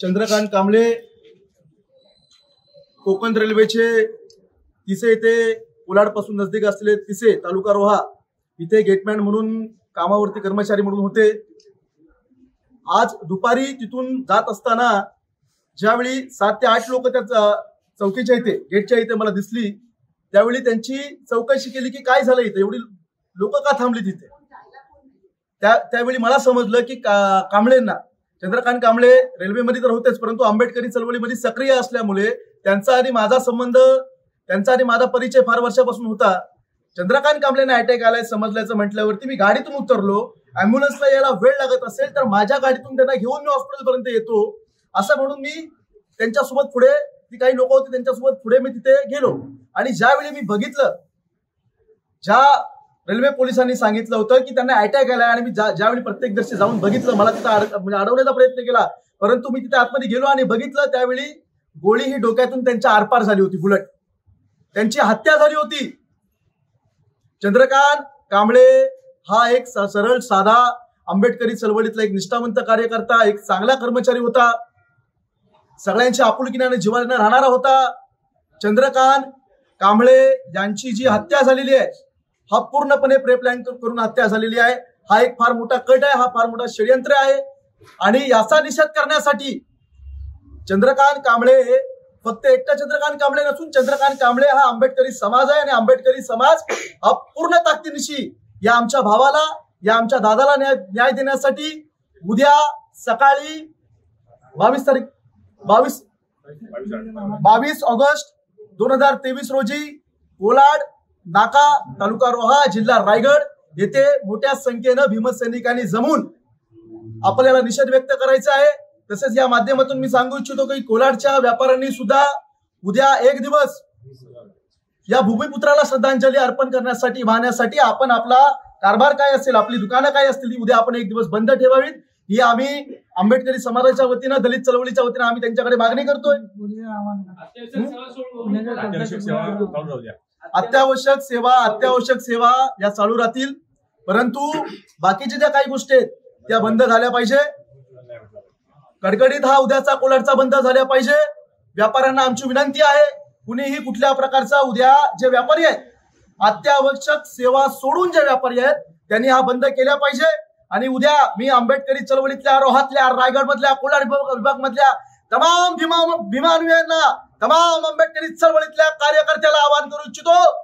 चंद्रकांत कांबळे कोकण रेल्वेचे तिसे इथे उलाडपासून नजदीक असलेले तिसे तालुका रोहा इथे गेटमॅन म्हणून कामावरती कर्मचारी म्हणून होते. आज दुपारी तिथून जात असताना ज्यावेळी सात ते आठ लोक त्या चौकीच्या इथे गेटच्या इथे मला दिसली त्यावेळी त्यांची चौकशी केली की काय झालं इथे? एवढी लोक का थांबली तिथे त्या त्यावेळी मला समजलं की का- कांबळेंना चंद्रकांत कांबळे रेल्वेमध्ये तर होतेच परंतु आंबेडकरी चळवळीमध्ये सक्रिय असल्यामुळे त्यांचा आणि माझा संबंध त्यांचा आणि माझा परिचय फार वर्षापासून होता. चंद्रकांत कांबळेंना अटॅक आलाय समजल्याचं म्हटल्यावरती मी गाडीतून उतरलो. अँब्युलन्सला यायला वेळ लागत असेल तर माझ्या गाडीतून त्यांना घेऊन मी हॉस्पिटलपर्यंत येतो. असं म्हणून मी त्यांच्यासोबत पुढे ती काही लोक होती त्यांच्यासोबत पुढे मी तिथे गेलो. आणि ज्यावेळी मी बघितलं ज्या रेल्वे पोलिसांनी सांगितलं होतं की त्यांना अटॅक आलाय आणि मी ज्या- ज्यावेळी दर्शी जाऊन बघितलं मला तिथं अड- म्हणजे अडवण्याचा प्रयत्न केला. परंतु मी तिथे आतमध्ये गेलो आणि बघितलं त्यावेळी गोळी ही डोक्यातून त्यांच्या आरपार झाली होती बुलट. त्यांची हत्या झाली होती. चंद्रकांत कांबळे हा एक सरळ साधा आंबेडकरी चळवळीतला एक निष्ठावंत कार्यकर्ता एक चांगला कर्मचारी होता. सगळ्यांच्या आपुलकीने जीवाने राहणारा होता. चंद्रकांत कांबळे यांची जी हत्या झालेली आहे हा पूर्णपणे प्रेप्लॅन करून हत्या झालेली आहे. हा एक फार मोठा कट आहे हा फार मोठा षडयंत्र आहे. आणि याचा निषेध करण्यासाठी चंद्रकांत कांबळे हे फक्त एकटा चंद्रकांत कांबळे नसून चंद्रकांत कांबळे हा आंबेडकरी समाज आहे आणि आंबेडकरी समाज हा पूर्ण ताकदीनिशी या आमच्या भावाला या आमच्या दादाला न्याय न्याय देण्यासाठी उद्या सकाळी बावीस तारीख बावीस बावीस ऑगस्ट दोन हजार तेवीस रोजी कोलाड नाका तालुका रोहा जिल्हा रायगड येथे मोठ्या संख्येनं भीमसैनिकांनी जमून आपल्याला निषेध व्यक्त करायचा आहे. तसेच या माध्यमातून मी सांगू इच्छितो की कोलाडच्या व्यापाऱ्यांनी सुद्धा उद्या एक दिवस या भूमिपुत्राला श्रद्धांजली अर्पण करण्यासाठी वाहण्यासाठी आपण आपला कारभार काय असेल आपली दुकानं काय असतील ती उद्या आपण एक दिवस बंद ठेवावीत. ही आम्ही आंबेडकरी समाजाच्या वतीनं दलित चळवळीच्या वतीनं आम्ही त्यांच्याकडे मागणी करतोय. अत्यावश्यक सेवा अत्यावश्यक सेवा या चालू राहतील. परंतु बाकीच्या ज्या काही गोष्टी आहेत त्या बंद झाल्या पाहिजे. कडकडीत हा उद्याचा कोलाडचा बंद झाल्या पाहिजे. व्यापाऱ्यांना आमची विनंती आहे कुणीही कुठल्या प्रकारचा उद्या जे व्यापारी आहेत अत्यावश्यक सेवा सोडून जे व्यापारी आहेत त्यांनी हा बंद केला पाहिजे. आणि उद्या मी आंबेडकरी चळवळीतल्या रोहातल्या रायगड मधल्या कोलाड विभाग मधल्या तमाम भीमा भीमानुयांना तमाम आंबेडकरी चळवळीतल्या कार्यकर्त्याला आवाहन करू इच्छितो.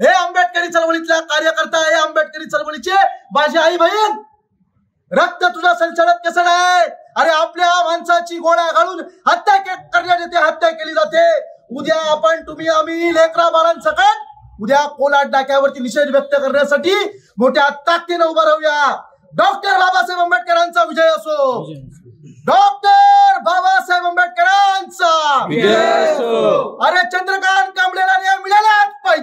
हे आंबेडकरी चळवळीतल्या कार्यकर्ता हे आंबेडकरी चळवळीचे माझी आई बहीण रक्त तुझा संचलत कसं आहे. अरे आपल्या माणसाची गोळ्या घालून हत्या के- करण्यात येते हत्या केली जाते. उद्या आपण तुम्ही आम्ही लेकरा बाळांसकट उद्या कोलाट नाक्यावरती निषेध व्यक्त करण्यासाठी मोठ्या ताकदीनं उभं राहूया. डॉक्टर बाबासाहेब आंबेडकरांचा विजय असो. डॉक्टर बाबासाहेब आंबेडकरांचा अरे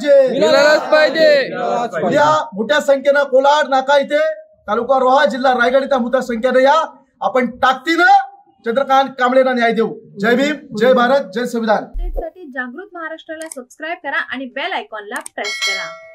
पाहिजे. मिळालाच पाहिजे. उद्या मोठ्या संख्येनं कोलाड नाका इथे तालुका रोहा जिल्हा रायगड इथं मोठ्या संख्येनं या. आपण ताकदीनं चंद्रकांत कांबळेला न्याय देऊ. जय भीम जय भारत जय संविधान. जागृत महाराष्ट्राला सबस्क्राईब करा आणि बेल आयकॉनला प्रेस करा.